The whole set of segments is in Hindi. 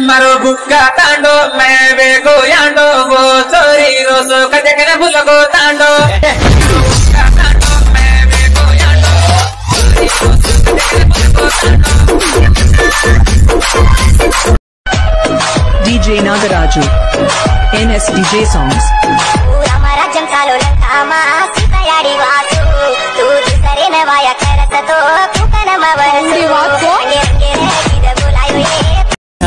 मारो बुक्का तांडो मैं बेगो यांडो वो चोरी रोसो कजे कने भूलगो तांडो DJ Nagaraju. Songs. वाचू तू नवाया करत तो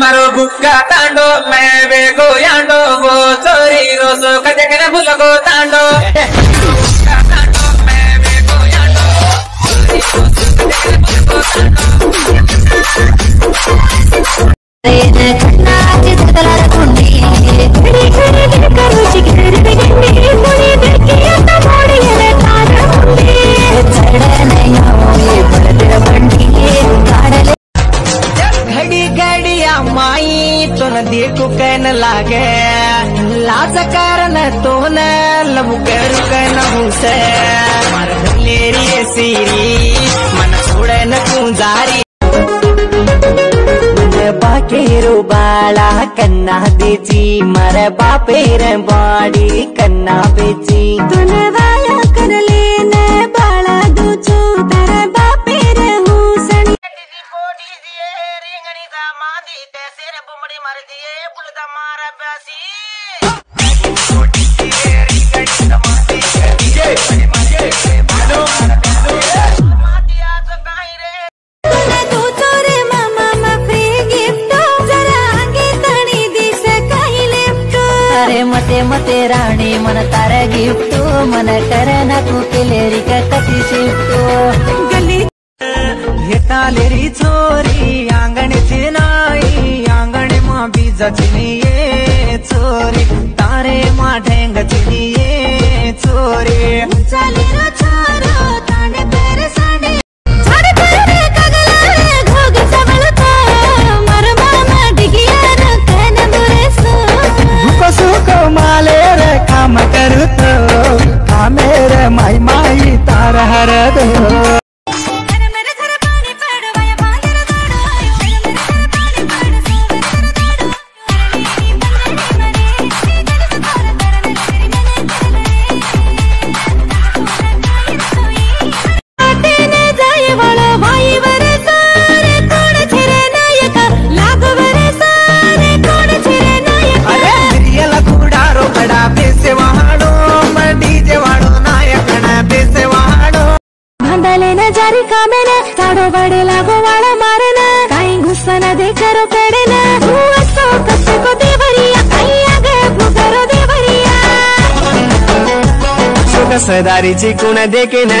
मारो बुक्का तांडो मैं बेगो यांडो वो चोरी रोसो कजे कने भूलगो तांडो। बुक्का तांडो तो न देखो कैन लागे। लाज कारण तो न लबू हुसे। मार भलेरी सीरी मन सोड़े न कुंजारी बाकेरो बाला कन्ना देची मर बापेर बाड़ी कन्ना बेची। तुलवा मते राणी मन तार गिफ्ट मन कर नाकू केलेरी का कती शिफ्ट गली हेटालेरी चोरी आंगणीची नाही आंगणी मा बीजाची ये चोरी तारे मा ढेंगची ये चोरी Oh, जारी का मैंने साड़ो बड़े लागो वाला मारना कहीं गुस्सा न दे करो पेड़ना सो कसे को देवरिया कहीं आगे करो देवरिया सो कसदारी जी गुण देखे न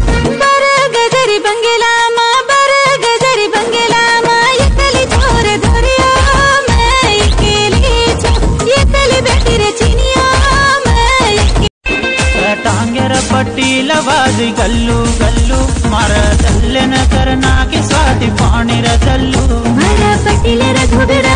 ನಿಲ್ಲವಾದಿ ಗಲ್ಲು ಗಲ್ಲು ಮರ ತಲ್ಲೆನ ಕರ್ನಾಗೆ ಸ್ವಾತಿ ಪಾಣಿರ ತಲ್ಲು ಮರ ಪಟಿಲರ ದುಬಿರ